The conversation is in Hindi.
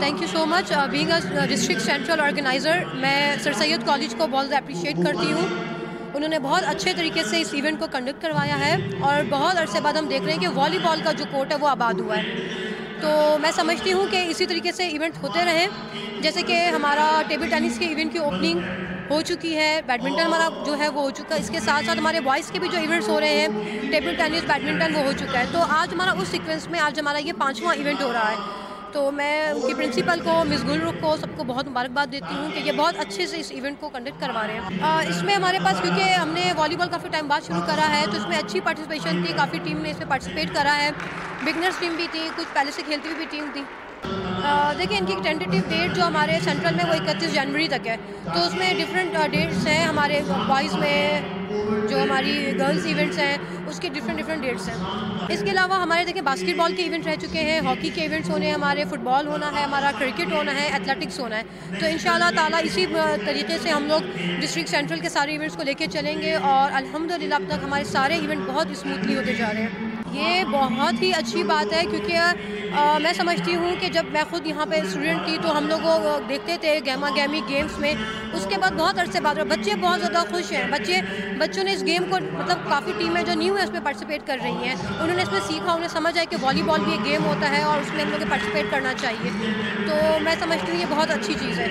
Thank you so much being a district central organiser मैं सर सैद कॉलेज को बहुत अप्रिशिएट करती हूँ। उन्होंने बहुत अच्छे तरीके से इस इवेंट को कंडक्ट करवाया है और बहुत अरसे बाद हम देख रहे हैं कि वॉलीबॉल का जो कोर्ट है वो आबाद हुआ है। तो मैं समझती हूँ कि इसी तरीके से इवेंट होते रहें। जैसे कि हमारा टेबल टेनिस के इवेंट की ओपनिंग हो चुकी है बैडमिंटन हमारा जो है वो हो चुका है। इसके साथ साथ हमारे बॉयज़ के भी जो इवेंट्स हो रहे हैं टेबल टेनिस बैडमिंटन वो हो चुका है। तो आज हमारा उस सीक्वेंस में आज हमारा ये पाँचवा इवेंट हो रहा है। तो मैं उनकी प्रिंसिपल को मिस गुलरुख को, सबको बहुत मुबारकबाद देती हूँ कि ये बहुत अच्छे से इस इवेंट को कंडक्ट करवा रहे हैं। इसमें हमारे पास, क्योंकि हमने वॉलीबॉल काफ़ी टाइम बाद शुरू करा है तो इसमें अच्छी पार्टिसिपेशन थी, काफ़ी टीम ने इसमें पार्टिसिपेट करा है। बिगनर्स टीम भी थी, कुछ पहले से खेलती हुई भी टीम थी। देखिए, इनकी टेंटेटिव डेट जो हमारे सेंट्रल में वो इकतीस जनवरी तक है। तो उसमें डिफरेंट डेट्स हैं हमारे बॉयज़ में हमारी गर्ल्स इवेंट्स हैं, उसके डिफरेंट डिफरेंट डेट्स हैं। इसके अलावा हमारे देखें बास्केटबॉल के इवेंट रह चुके हैं हॉकी के इवेंट्स होने हैं, हमारे फुटबॉल होना है, हमारा क्रिकेट होना है एथलेटिक्स होना है। तो इन ताला इसी तरीके से हम लोग डिस्ट्रिक्ट सेंट्रल के सारे इवेंट्स को लेकर चलेंगे और अलहमदिल्ला अब तक हमारे सारे इवेंट बहुत स्मूथली होते जा रहे हैं। ये बहुत ही अच्छी बात है क्योंकि आ, मैं समझती हूँ कि जब मैं खुद यहाँ पे स्टूडेंट थी तो हम लोग देखते थे गैमा गैमी गेम्स में। उसके बाद बहुत अरसे बाद बच्चे बहुत ज़्यादा खुश हैं। बच्चे बच्चों ने इस गेम को मतलब काफ़ी टीमें जो न्यू है उसमें पार्टिसिपेट कर रही हैं। उन्होंने इसमें सीखा उन्हें समझ आया कि वॉलीबॉल भी एक गेम होता है और उसमें हम लोग पार्टिसिपेट करना चाहिए। तो मैं समझती हूँ ये बहुत अच्छी चीज़ है।